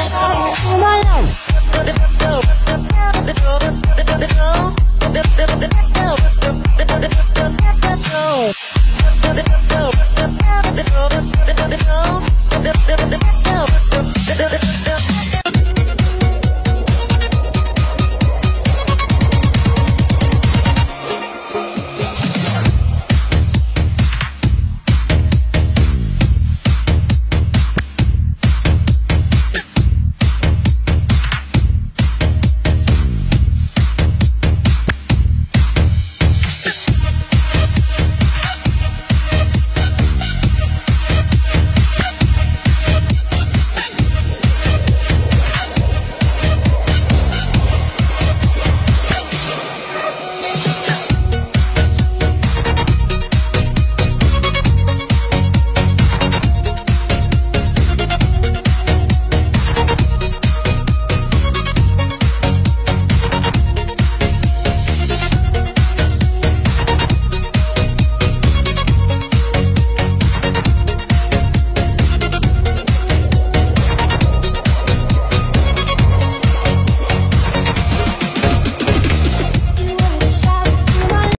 Oh my love.